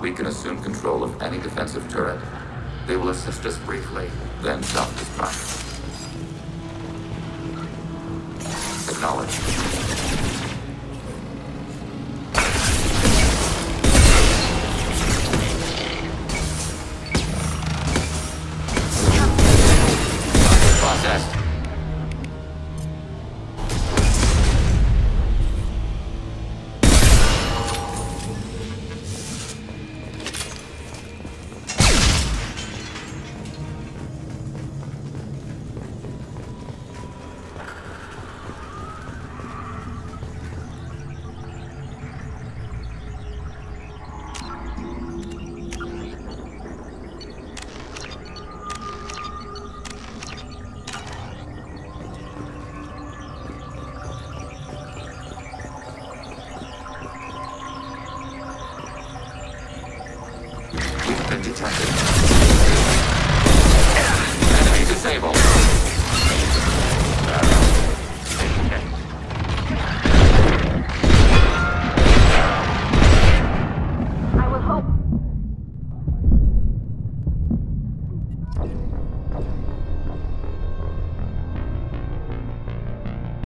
we can assume control of any defensive turret. They will assist us briefly, then self-destruct. Acknowledged. We have to.